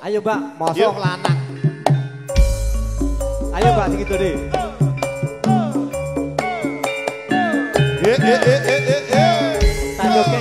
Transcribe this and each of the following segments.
Ayo mbak, mosok iya. lanang. Ayo mbak, segitu deh. Eh, eh, eh, eh, eh, eh. Tandoknya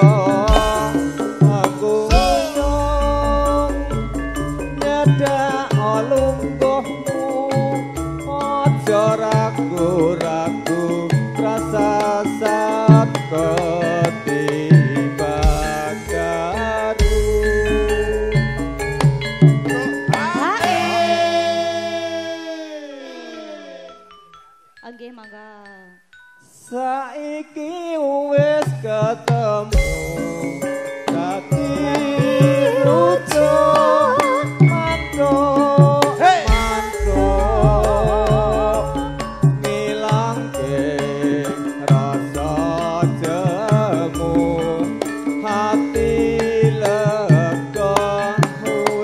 Oh,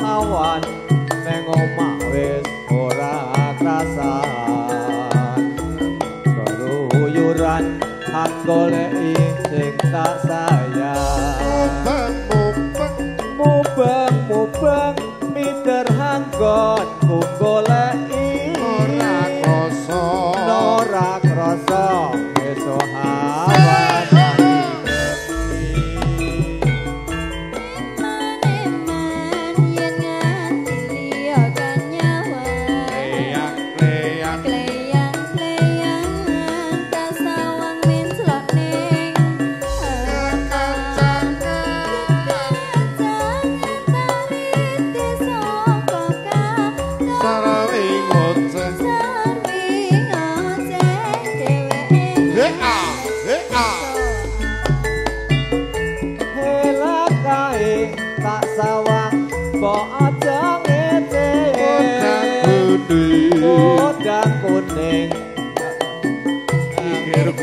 awan nang omah wis ora krasa hak goleki sing tak sayang. Bangmu bangmu bangmu bang mider hanggon goleki ora krasa ora krasa esok hari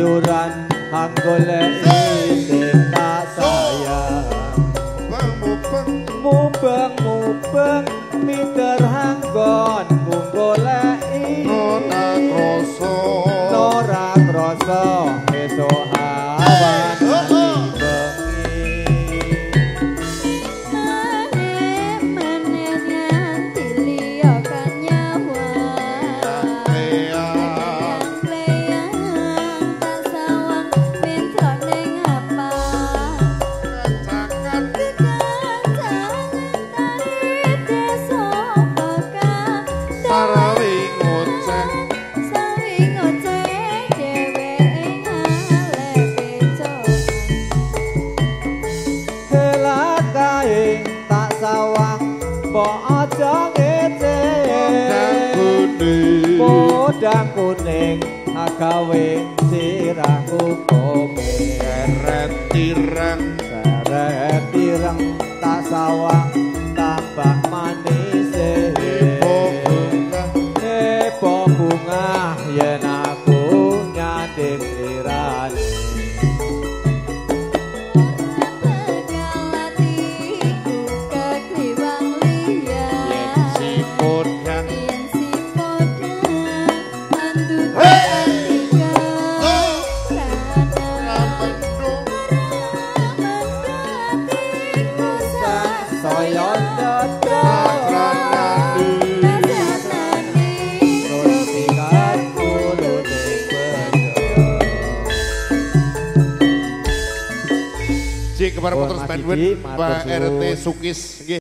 sayuran hang golek cinta saya mubeng mubeng miter hang gon mung golek ora krasa. Ora krasa. ini Podang kuning agawe sirahku kome Seret tirang Seret tireng tak sawang kepada Motor Bandwin Pak RT Sukis.